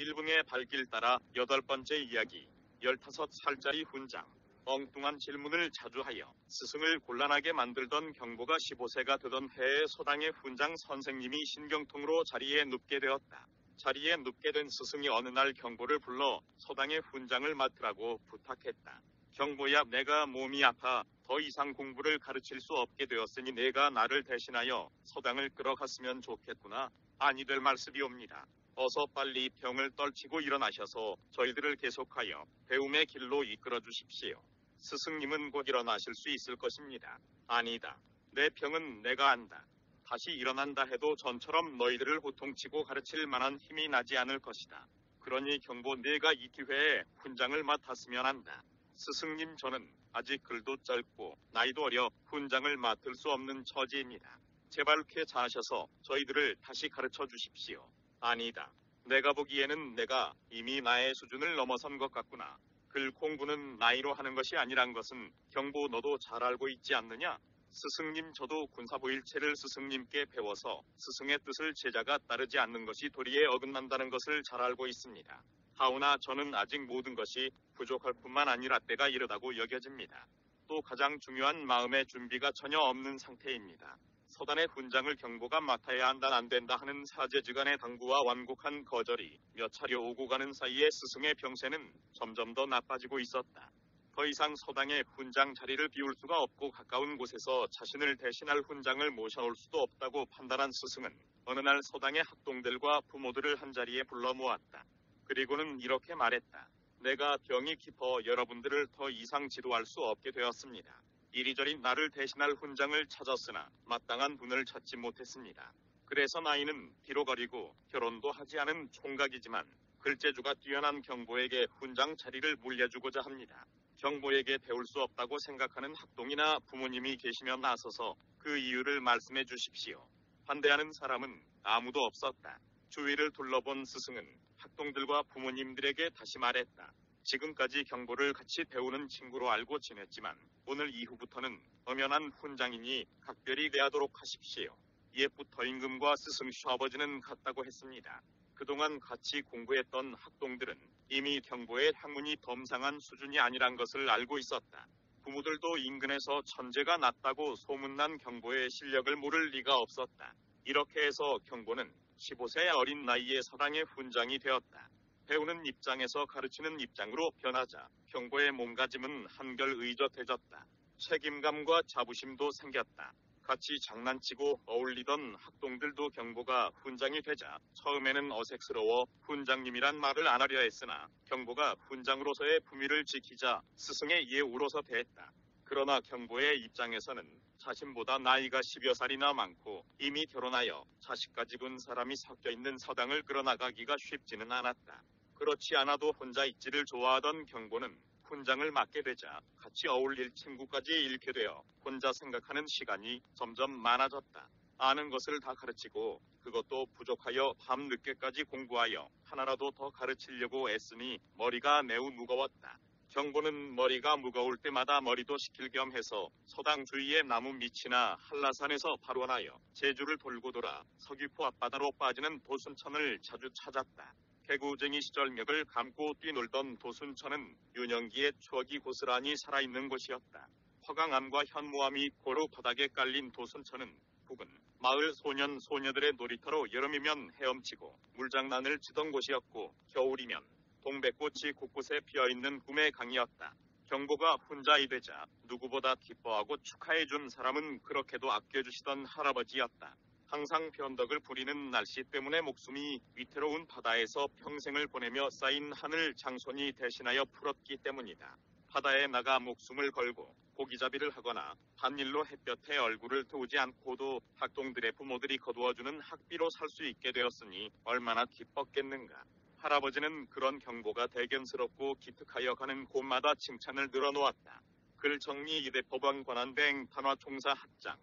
일붕의 발길 따라 여덟 번째 이야기. 열다섯 살짜리 훈장. 엉뚱한 질문을 자주 하여 스승을 곤란하게 만들던 경보가 15세가 되던 해에 소당의 훈장 선생님이 신경통으로 자리에 눕게 되었다. 자리에 눕게 된 스승이 어느 날 경보를 불러 소당의 훈장을 맡으라고 부탁했다. 경보야 내가 몸이 아파 더 이상 공부를 가르칠 수 없게 되었으니 내가 나를 대신하여 서당을 끌어갔으면 좋겠구나. 아니 될 말씀이옵니다. 어서 빨리 병을 떨치고 일어나셔서 저희들을 계속하여 배움의 길로 이끌어 주십시오. 스승님은 곧 일어나실 수 있을 것입니다. 아니다. 내 병은 내가 안다. 다시 일어난다 해도 전처럼 너희들을 호통치고 가르칠 만한 힘이 나지 않을 것이다. 그러니 경보 내가 이 기회에 훈장을 맡았으면 한다. 스승님 저는 아직 글도 짧고 나이도 어려 훈장을 맡을 수 없는 처지입니다. 제발 쾌차하셔서 저희들을 다시 가르쳐 주십시오. 아니다. 내가 보기에는 내가 이미 나의 수준을 넘어선 것 같구나. 글 공부는 나이로 하는 것이 아니란 것은 경보 너도 잘 알고 있지 않느냐? 스승님 저도 군사보일체를 스승님께 배워서 스승의 뜻을 제자가 따르지 않는 것이 도리에 어긋난다는 것을 잘 알고 있습니다. 하오나 저는 아직 모든 것이 부족할 뿐만 아니라 때가 이르다고 여겨집니다. 또 가장 중요한 마음의 준비가 전혀 없는 상태입니다. 서단의 훈장을 경보가 맡아야 한다 안 된다 하는 사제지간의 당부와 완곡한 거절이 몇 차례 오고 가는 사이에 스승의 병세는 점점 더 나빠지고 있었다. 더 이상 서당의 훈장 자리를 비울 수가 없고 가까운 곳에서 자신을 대신할 훈장을 모셔올 수도 없다고 판단한 스승은 어느 날 서당의 학동들과 부모들을 한자리에 불러 모았다. 그리고는 이렇게 말했다. 내가 병이 깊어 여러분들을 더 이상 지도할 수 없게 되었습니다. 이리저리 나를 대신할 훈장을 찾았으나 마땅한 분을 찾지 못했습니다. 그래서 나이는 비록 어리고 결혼도 하지 않은 총각이지만 글재주가 뛰어난 경보에게 훈장 자리를 물려주고자 합니다. 경보에게 배울 수 없다고 생각하는 학동이나 부모님이 계시면 나서서 그 이유를 말씀해 주십시오. 반대하는 사람은 아무도 없었다. 주위를 둘러본 스승은 학동들과 부모님들에게 다시 말했다. 지금까지 경보를 같이 배우는 친구로 알고 지냈지만 오늘 이후부터는 엄연한 훈장이니 각별히 대하도록 하십시오. 옛부터 임금과 스승 슈 아버지는 같다고 했습니다. 그동안 같이 공부했던 학동들은 이미 경보의 학문이 덤상한 수준이 아니란 것을 알고 있었다. 부모들도 인근에서 천재가 낮다고 소문난 경보의 실력을 모를 리가 없었다. 이렇게 해서 경보는 15세 어린 나이에 사랑의 훈장이 되었다. 배우는 입장에서 가르치는 입장으로 변하자 경보의 몸가짐은 한결 의젓해졌다. 책임감과 자부심도 생겼다. 같이 장난치고 어울리던 학동들도 경보가 훈장이 되자 처음에는 어색스러워 훈장님이란 말을 안 하려 했으나 경보가 훈장으로서의 품위를 지키자 스승의 예우로서 대했다. 그러나 경보의 입장에서는 자신보다 나이가 10여 살이나 많고 이미 결혼하여 자식까지 둔 사람이 섞여 있는 서당을 끌어나가기가 쉽지는 않았다. 그렇지 않아도 혼자 있지를 좋아하던 경보는 훈장을 맡게 되자 같이 어울릴 친구까지 잃게 되어 혼자 생각하는 시간이 점점 많아졌다. 아는 것을 다 가르치고 그것도 부족하여 밤 늦게까지 공부하여 하나라도 더 가르치려고 애쓰니 머리가 매우 무거웠다. 경보는 머리가 무거울 때마다 머리도 식힐 겸 해서 서당 주위의 나무 밑이나 한라산에서 발원하여 제주를 돌고 돌아 서귀포 앞바다로 빠지는 도순천을 자주 찾았다. 개구쟁이 시절 멱을 감고 뛰놀던 도순천은 윤영기의 추억이 고스란히 살아있는 곳이었다. 화강암과 현무암이 고루 바닥에 깔린 도순천은 북은 마을 소년 소녀들의 놀이터로 여름이면 헤엄치고 물장난을 치던 곳이었고 겨울이면 동백꽃이 곳곳에 피어있는 꿈의 강이었다. 경보가 혼자이 되자 누구보다 기뻐하고 축하해준 사람은 그렇게도 아껴주시던 할아버지였다. 항상 변덕을 부리는 날씨 때문에 목숨이 위태로운 바다에서 평생을 보내며 쌓인 하늘 장손이 대신하여 풀었기 때문이다. 바다에 나가 목숨을 걸고 고기잡이를 하거나 반일로 햇볕에 얼굴을 태우지 않고도 학동들의 부모들이 거두어주는 학비로 살 수 있게 되었으니 얼마나 기뻤겠는가. 할아버지는 그런 경고가 대견스럽고 기특하여 가는 곳마다 칭찬을 늘어놓았다. 글 정리 이대 법원 관한뱅 단화 총사 학장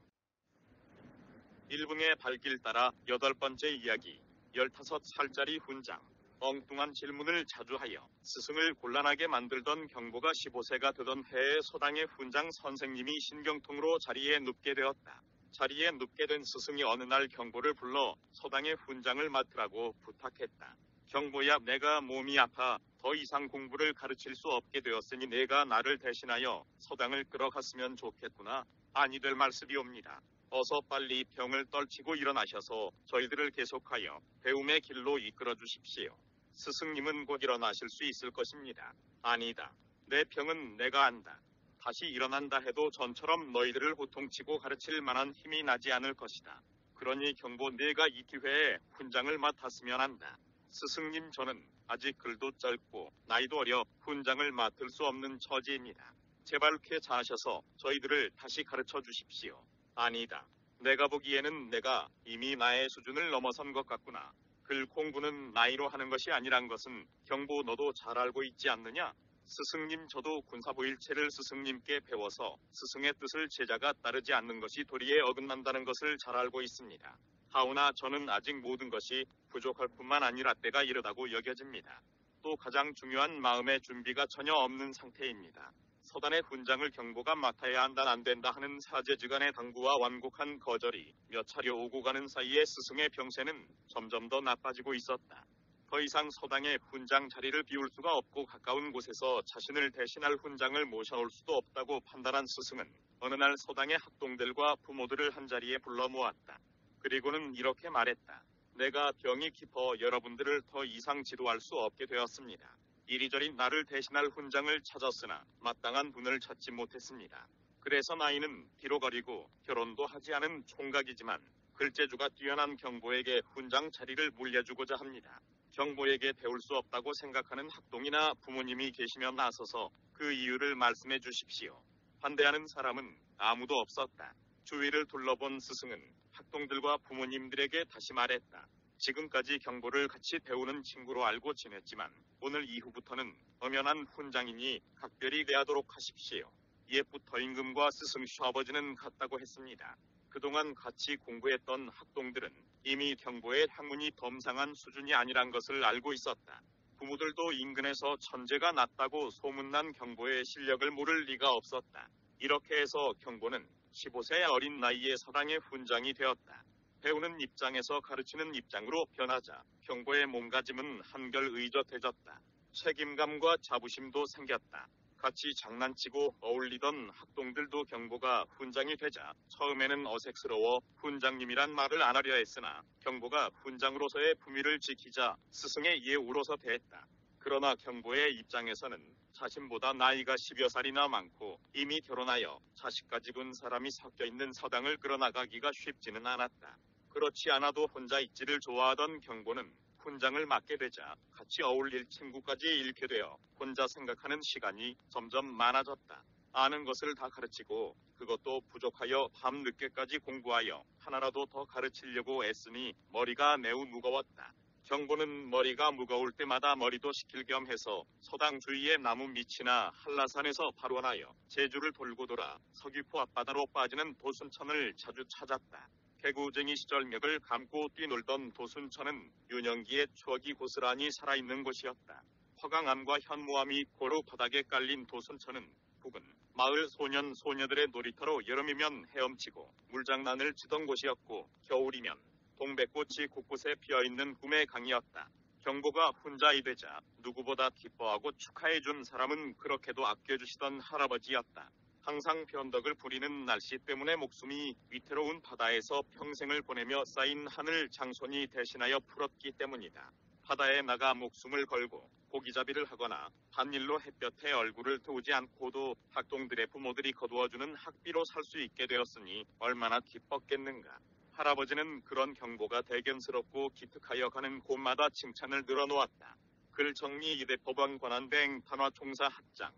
일붕의 발길 따라 여덟 번째 이야기 열다섯 살짜리 훈장 엉뚱한 질문을 자주 하여 스승을 곤란하게 만들던 경보가 15세가 되던 해에 소당의 훈장 선생님이 신경통으로 자리에 눕게 되었다. 자리에 눕게 된 스승이 어느 날 경보를 불러 서당의 훈장을 맡으라고 부탁했다. 경보야 내가 몸이 아파 더 이상 공부를 가르칠 수 없게 되었으니 내가 나를 대신하여 서당을 끌어갔으면 좋겠구나. 아니 될 말씀이옵니다. 어서 빨리 병을 떨치고 일어나셔서 저희들을 계속하여 배움의 길로 이끌어 주십시오. 스승님은 곧 일어나실 수 있을 것입니다. 아니다. 내 병은 내가 안다. 다시 일어난다 해도 전처럼 너희들을 호통치고 가르칠 만한 힘이 나지 않을 것이다. 그러니 경보 내가 이 기회에 훈장을 맡았으면 한다. 스승님 저는 아직 글도 짧고 나이도 어려 훈장을 맡을 수 없는 처지입니다. 제발 쾌차하셔서 저희들을 다시 가르쳐 주십시오. 아니다. 내가 보기에는 내가 이미 나의 수준을 넘어선 것 같구나. 글 공부는 나이로 하는 것이 아니란 것은 경보 너도 잘 알고 있지 않느냐? 스승님 저도 군사보일체를 스승님께 배워서 스승의 뜻을 제자가 따르지 않는 것이 도리에 어긋난다는 것을 잘 알고 있습니다. 하오나 저는 아직 모든 것이 부족할 뿐만 아니라 때가 이르다고 여겨집니다. 또 가장 중요한 마음의 준비가 전혀 없는 상태입니다. 서단의 훈장을 경보가 맡아야 한다 안 된다 하는 사제지간의 당부와 완곡한 거절이 몇 차례 오고 가는 사이에 스승의 병세는 점점 더 나빠지고 있었다. 더 이상 서당의 훈장 자리를 비울 수가 없고 가까운 곳에서 자신을 대신할 훈장을 모셔올 수도 없다고 판단한 스승은 어느 날 서당의 학동들과 부모들을 한자리에 불러 모았다. 그리고는 이렇게 말했다. 내가 병이 깊어 여러분들을 더 이상 지도할 수 없게 되었습니다. 이리저리 나를 대신할 훈장을 찾았으나 마땅한 분을 찾지 못했습니다. 그래서 나이는 비록 어리고 결혼도 하지 않은 총각이지만 글재주가 뛰어난 경보에게 훈장 자리를 물려주고자 합니다. 경보에게 배울 수 없다고 생각하는 학동이나 부모님이 계시면 나서서 그 이유를 말씀해 주십시오. 반대하는 사람은 아무도 없었다. 주위를 둘러본 스승은 학동들과 부모님들에게 다시 말했다. 지금까지 경보를 같이 배우는 친구로 알고 지냈지만 오늘 이후부터는 엄연한 훈장이니 각별히 대하도록 하십시오. 옛부터 임금과 스승 시아버지는 같다고 했습니다. 그동안 같이 공부했던 학동들은 이미 경보의 학문이 덤상한 수준이 아니란 것을 알고 있었다. 부모들도 인근에서 천재가 났다고 소문난 경보의 실력을 모를 리가 없었다. 이렇게 해서 경보는 15세 어린 나이에 서당의 훈장이 되었다. 배우는 입장에서 가르치는 입장으로 변하자 경보의 몸가짐은 한결 의젓해졌다. 책임감과 자부심도 생겼다. 같이 장난치고 어울리던 학동들도 경보가 훈장이 되자 처음에는 어색스러워 훈장님이란 말을 안 하려 했으나 경보가 훈장으로서의 품위를 지키자 스승의 울어서 대했다. 그러나 경보의 입장에서는 자신보다 나이가 10여 살이나 많고 이미 결혼하여 자식까지 둔 사람이 섞여 있는 서당을 끌어나가기가 쉽지는 않았다. 그렇지 않아도 혼자 있지를 좋아하던 경보는 훈장을 맡게 되자 같이 어울릴 친구까지 잃게 되어 혼자 생각하는 시간이 점점 많아졌다. 아는 것을 다 가르치고 그것도 부족하여 밤 늦게까지 공부하여 하나라도 더 가르치려고 애쓰니 머리가 매우 무거웠다. 경보는 머리가 무거울 때마다 머리도 식힐 겸 해서 서당 주위의 나무 밑이나 한라산에서 발원하여 제주를 돌고 돌아 서귀포 앞바다로 빠지는 도순천을 자주 찾았다. 개구쟁이 시절 멱을 감고 뛰놀던 도순천은 윤영기의 추억이 고스란히 살아있는 곳이었다. 화강암과 현무암이 고루 바닥에 깔린 도순천은 북은 마을 소년 소녀들의 놀이터로 여름이면 헤엄치고 물장난을 치던 곳이었고 겨울이면 동백꽃이 곳곳에 피어있는 꿈의 강이었다. 경보가 혼자이 되자 누구보다 기뻐하고 축하해준 사람은 그렇게도 아껴주시던 할아버지였다. 항상 변덕을 부리는 날씨 때문에 목숨이 위태로운 바다에서 평생을 보내며 쌓인 하늘 장손이 대신하여 풀었기 때문이다. 바다에 나가 목숨을 걸고 고기잡이를 하거나 반일로 햇볕에 얼굴을 태우지 않고도 학동들의 부모들이 거두어주는 학비로 살 수 있게 되었으니 얼마나 기뻤겠는가. 할아버지는 그런 경보가 대견스럽고 기특하여 가는 곳마다 칭찬을 늘어놓았다. 글 정리 이대 법원 관한뱅 단화 총사 학장